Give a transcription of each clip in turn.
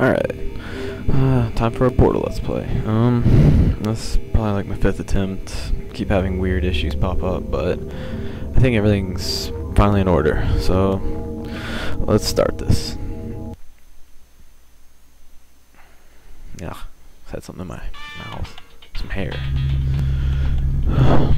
Alright. Uh, time for a Portal Let's Play. Um, this is probably like my fifth attempt. Keep having weird issues pop up, but I think everything's finally in order. So, let's start this. Yeah, had something in my mouth. Some hair.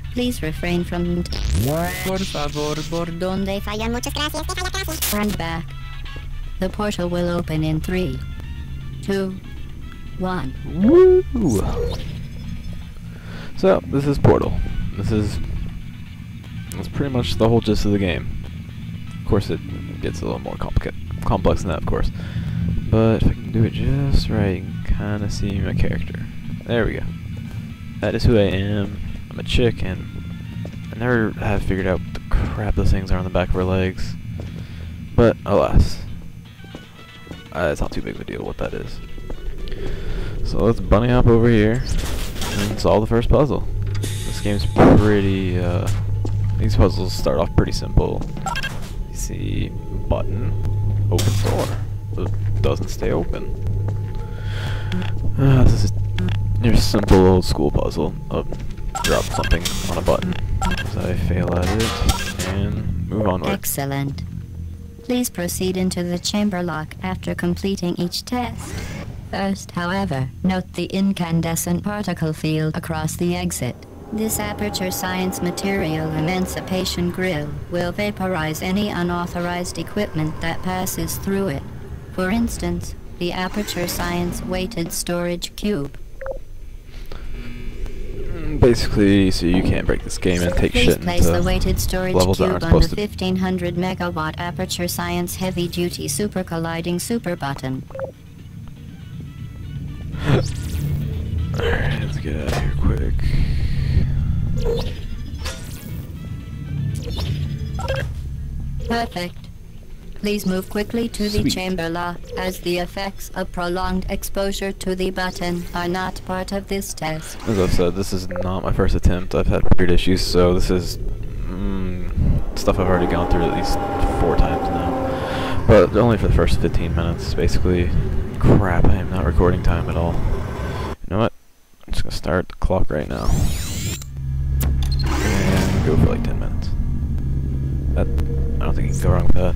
please refrain from Por favor, por donde Fallan, muchas gracias. Deja la clase. and back. The portal will open in three, two, one. Woo! So, this is Portal. This is... That's pretty much the whole gist of the game. Of course, it gets a little more complicated, complex than that, of course. But if I can do it just right, you can kind of see my character. There we go. That is who I am. I'm a chick, and I never have figured out what the crap those things are on the back of her legs. But, alas. Uh, it's not too big of a deal what that is. So let's bunny hop over here and solve the first puzzle. This game's pretty, uh, these puzzles start off pretty simple. You see, button, open door. It doesn't stay open. Uh, this is your simple old school puzzle. Uh, drop something on a button. So I fail at it and move onward. Excellent. Please proceed into the chamber lock after completing each test. First, however, note the incandescent particle field across the exit. This aperture science material emancipation grill will vaporize any unauthorized equipment that passes through it. For instance, the aperture science weighted storage cube. Basically, so you can't break this game and take Please shit place the weighted storage levels that aren't on the supposed to 1500 megawatt aperture science heavy duty super colliding super button. Alright, let's get out of here quick. Perfect. Please move quickly to the chamber lock, as the effects of prolonged exposure to the button are not part of this test. As I've said, this is not my first attempt. I've had weird issues, so this is mm, stuff I've already gone through at least four times now. But only for the first 15 minutes. Basically, crap, I am not recording time at all. You know what? I'm just gonna start the clock right now. And go for like 10 minutes. That, I don't think you can go wrong with that.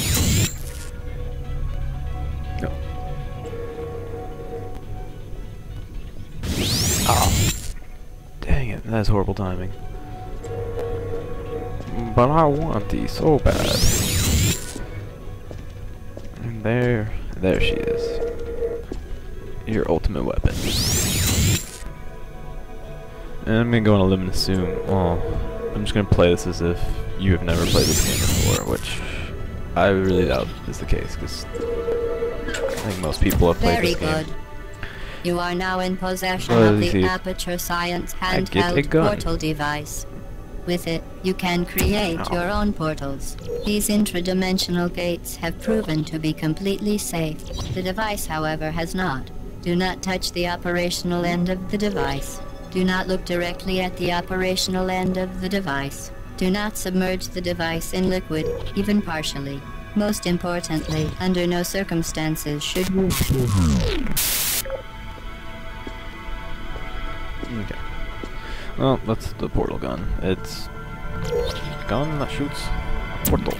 It, that's horrible timing. But I want these so bad. And there, there she is. Your ultimate weapon. And I'm gonna go on a limb and assume, well, I'm just gonna play this as if you have never played this game before, which I really doubt is the case, because I think most people have played Very this game. good. You are now in possession of the Aperture Science I get a handheld portal device. With it, you can create Oh. your own portals. These intradimensional gates have proven to be completely safe. The device, however, has not. Do not touch the operational end of the device. Do not look directly at the operational end of the device. Do not submerge the device in liquid, even partially. Most importantly, under no circumstances should you Well, that's the portal gun. It's gun that shoots portal.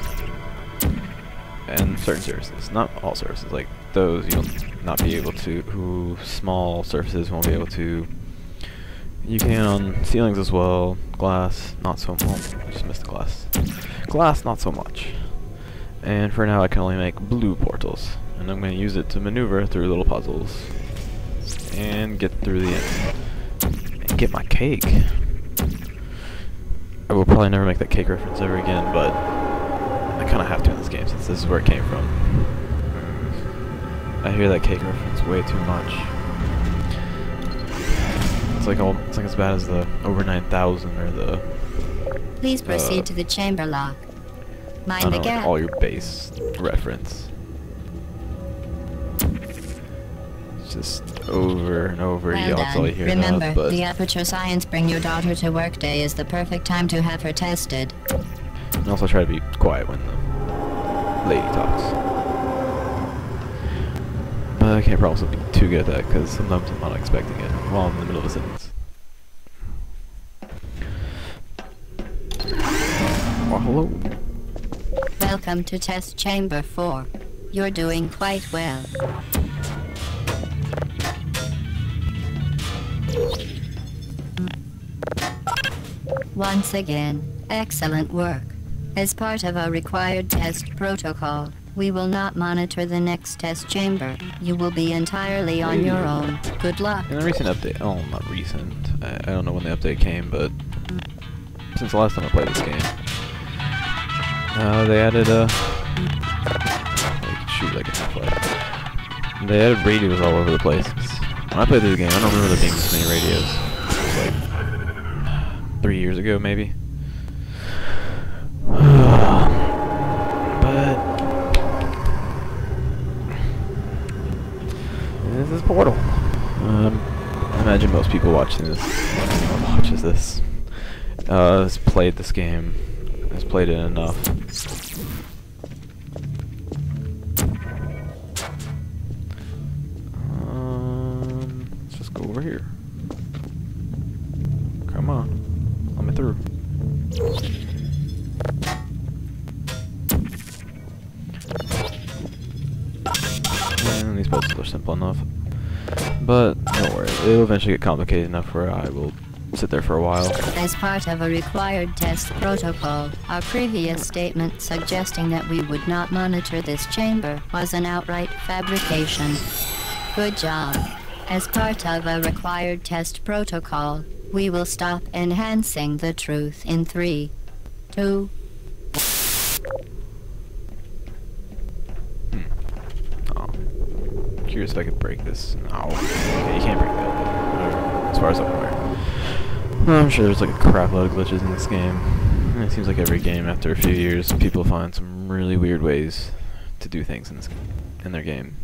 And certain surfaces, not all surfaces. Like those, you'll not be able to. Who small surfaces won't be able to. You can on ceilings as well. Glass, not so much. I just missed the glass. Glass, not so much. And for now, I can only make blue portals, and I'm going to use it to maneuver through little puzzles and get through the end get my cake. I will probably never make that cake reference ever again, but I kind of have to in this game since this is where it came from. I hear that cake reference way too much. It's like all, it's like as bad as the over 9,000 or the please proceed Uh, to the chamber lock. I Mind don't the know, gap. like all your base reference. Just over and over. well all done. you hear Remember, enough, the Aperture Science Bring Your Daughter to Work Day is the perfect time to have her tested. and also try to be quiet when the lady talks. But I can't promise I'll be too good at that because sometimes I'm not expecting it while I'm in the middle of a sentence. Well, hello. Welcome to Test Chamber 4. You're doing quite well. Once again, excellent work. As part of our required test protocol, we will not monitor the next test chamber. You will be entirely on your own. Good luck. In the recent update, oh, not recent. I, I don't know when the update came, but since the last time I played this game, uh, they added a. You shoot like a half-life. They added radios all over the place. When I played the game, I don't remember there being this many radios. Three years ago, maybe. but this is Portal. Um, I imagine most people watching this watches this uh, has played this game, has played it enough. Um, let's just go over here. Come on, through. And these puzzles are simple enough. But don't worry, it'll eventually get complicated enough where I will sit there for a while. As part of a required test protocol, our previous statement suggesting that we would not monitor this chamber was an outright fabrication. Good job. As part of a required test protocol, we will stop enhancing the truth in three, two, Oh. Curious if I could break this. No. Okay, you can't break that. As far as I'm aware. I'm sure there's like a crap load of glitches in this game. It seems like every game after a few years, people find some really weird ways to do things in this in their game.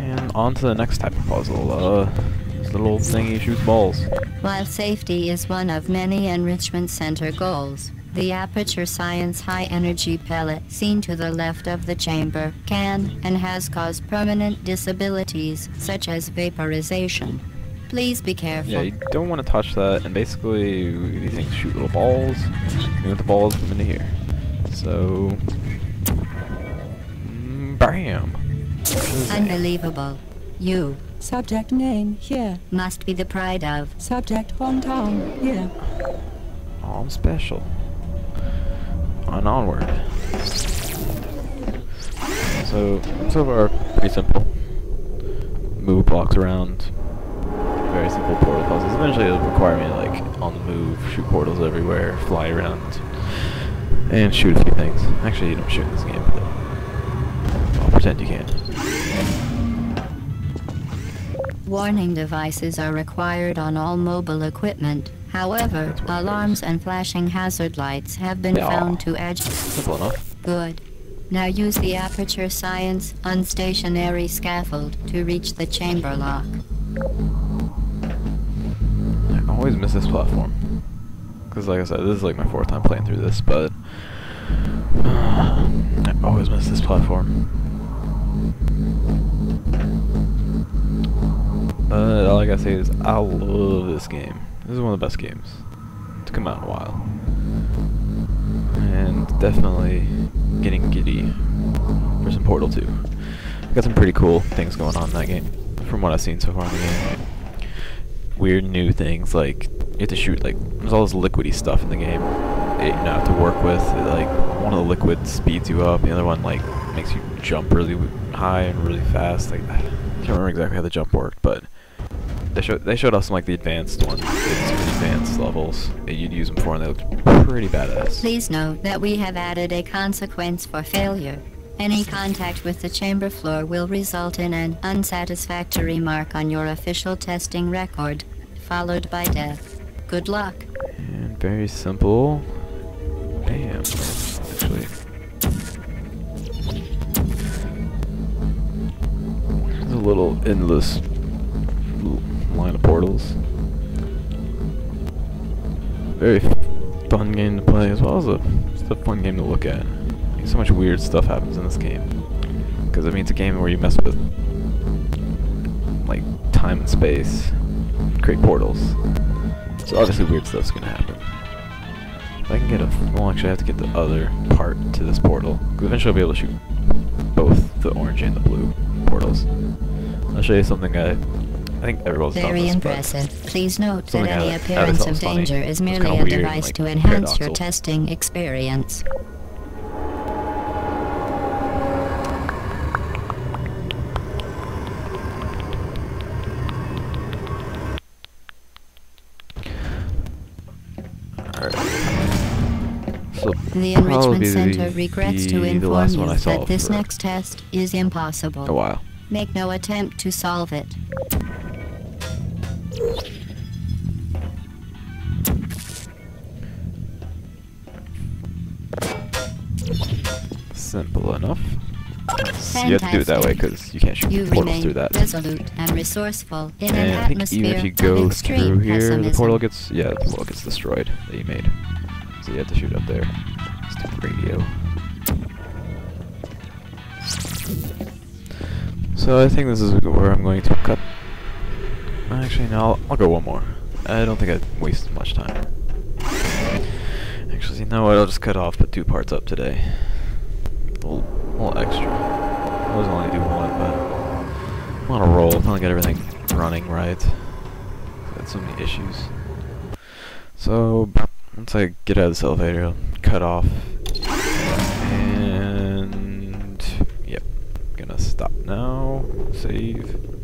And on to the next type of puzzle. Uh, this little old thingy shoots balls. While safety is one of many Enrichment Center goals, the Aperture Science High Energy Pellet seen to the left of the chamber can and has caused permanent disabilities such as vaporization. Please be careful. Yeah, you don't want to touch that, and basically these things shoot little balls, and with the balls come into here. So, mm, bam. Unbelievable. You Subject name here. must be the pride of. Subject hometown here. I'm special. On onward. So, so far, pretty simple. Move blocks around. Very simple portal puzzles. Eventually it'll require me to, like, on the move, shoot portals everywhere, fly around, and shoot a few things. Actually, you don't shoot in this game, but I'll pretend you can. Warning devices are required on all mobile equipment. However, That's what it alarms and flashing hazard lights have been found to enough. Good. Now use the Aperture Science unstationary scaffold to reach the chamber lock. I always miss this platform. Because, like I said, this is like my fourth time playing through this, but I always miss this platform. But all I gotta say is I love this game. This is one of the best games to come out in a while. And definitely getting giddy for some Portal 2. Got some pretty cool things going on in that game, from what I've seen so far in the game. Weird new things like you have to shoot like there's all this liquidy stuff in the game that you now have to work with. It, like one of the liquids speeds you up, the other one like makes you jump really high and really fast. Like I can't remember exactly how the jump worked, but they showed they showed us some like the advanced ones, the advanced levels that you'd use them for, and they looked pretty badass. Please note that we have added a consequence for failure. Any contact with the chamber floor will result in an unsatisfactory mark on your official testing record, followed by death. Good luck. And very simple. Bam. Actually. There's a little endless of portals. Very fun game to play as well as a, just a fun game to look at. So much weird stuff happens in this game. Because I mean it's a game where you mess with like time and space, create portals. So obviously weird stuff's gonna happen. If I can get a, well actually I have to get the other part to this portal. 'cause eventually I'll be able to shoot both the orange and the blue portals. I'll show you something I, I think everyone's Very this, impressive. Please note that any appearance of funny. danger is merely a weird device like, to enhance your testing experience. The Enrichment Center regrets to the- the inform you that this next test is impossible. a while. Make no attempt to solve it. You have to do it that way because you can't shoot You portals through that. resolute and resource,ful in And an I think even if you go through here, the portal gets yeah, the portal gets destroyed that you made. So you have to shoot up there. Stupid radio. So I think this is where I'm going to cut. Actually, no, I'll, I'll go one more. I don't think I wasted much time. Actually, you know what? I'll just cut off, put two parts up today. A little, a little extra. Was only do one, but I'm on a roll. Finally got everything running right. Had so many issues. So once I get out of this elevator, I'll cut off. And yep, gonna stop now. Save.